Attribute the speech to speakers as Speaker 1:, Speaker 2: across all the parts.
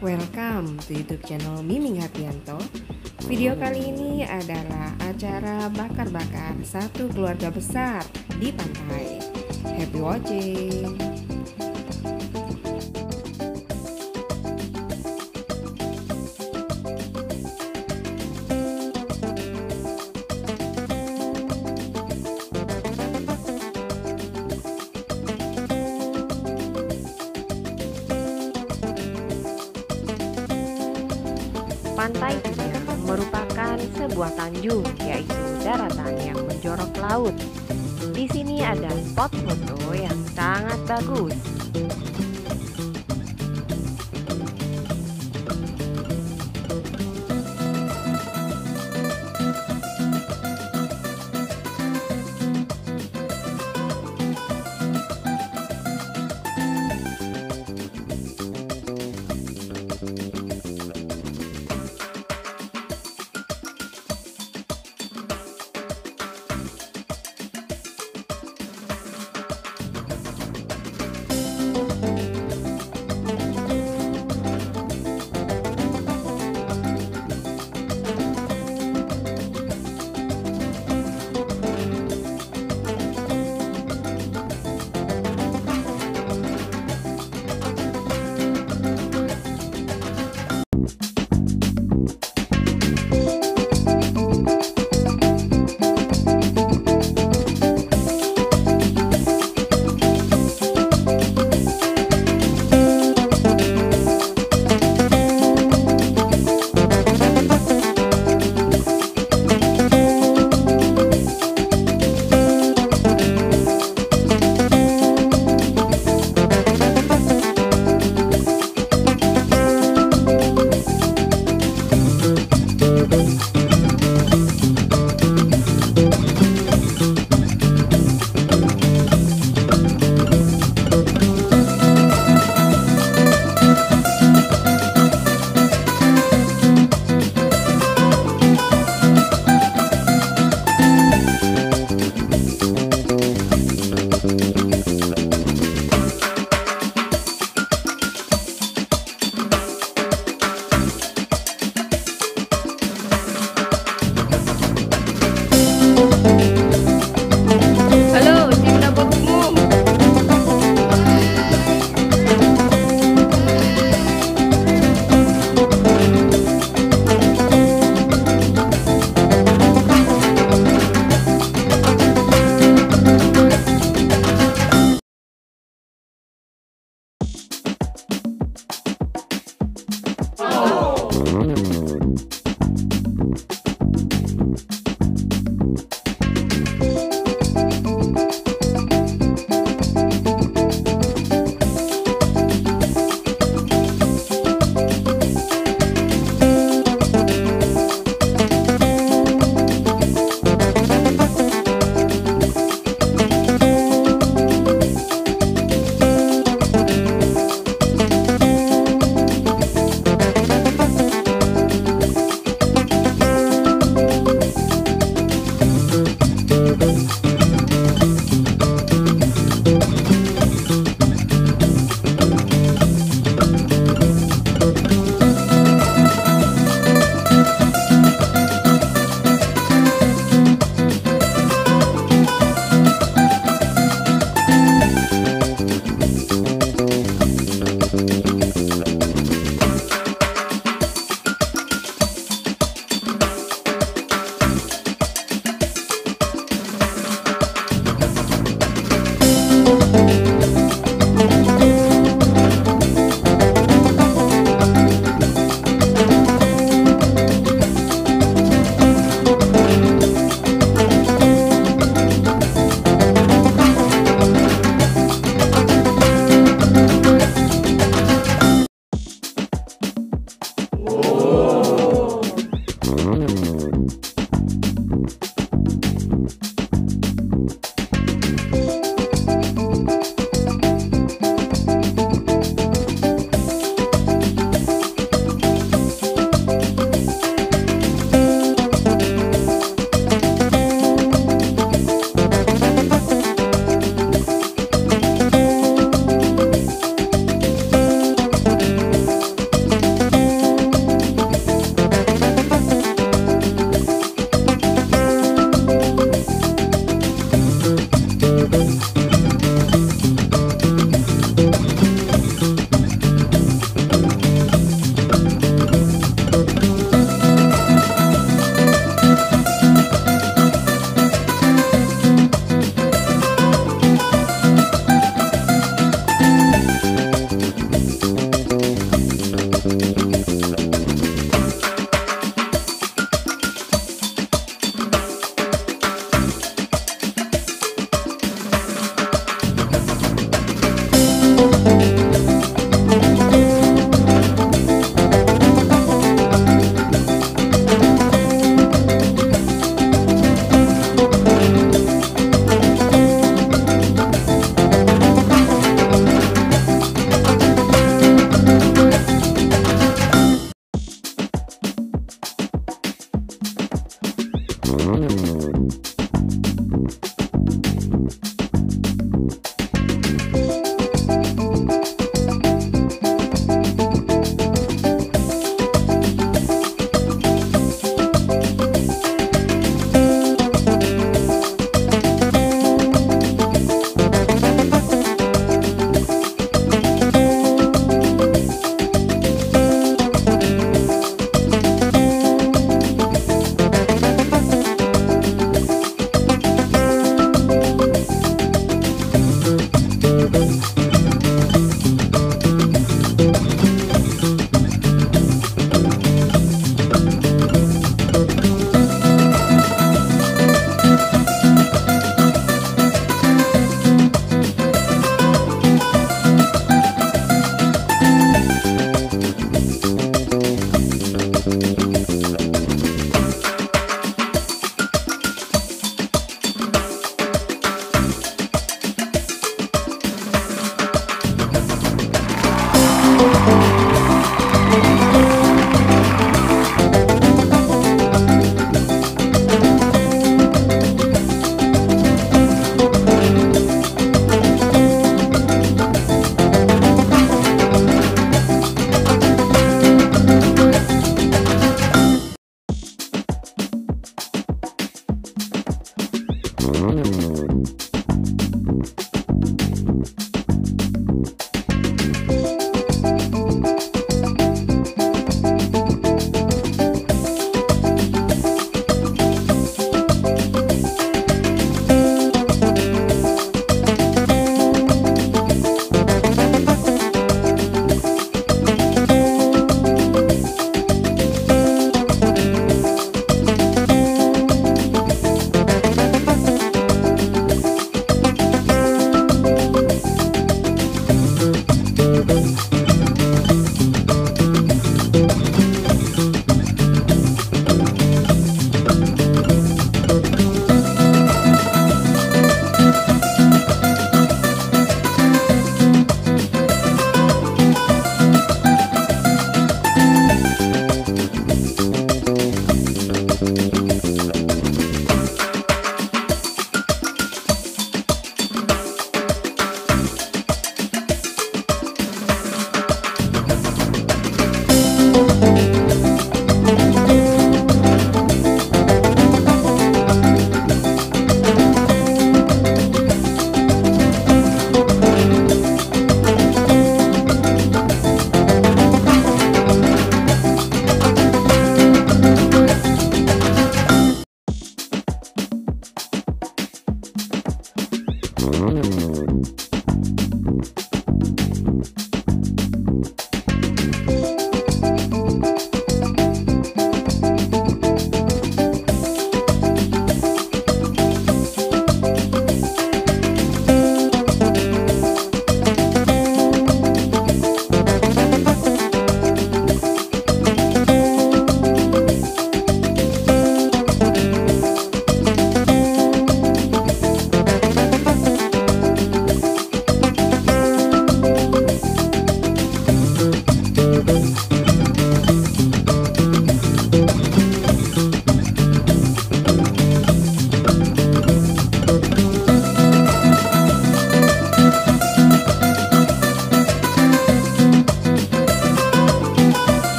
Speaker 1: Welcome to YouTube channel Miming Hardianto. Video kali ini adalah acara bakar-bakar satu keluarga besar di pantai. Happy watching! Ke laut. Di sini ada spot foto yang sangat bagus.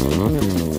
Speaker 1: Mm-hmm.